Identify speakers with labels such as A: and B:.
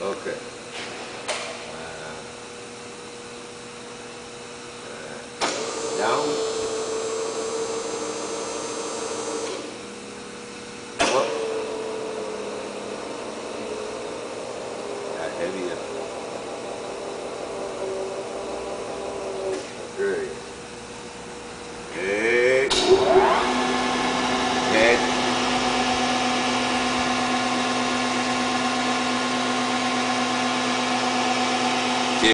A: Okay. Uh, uh, Down? Up? Got heavier. Okay.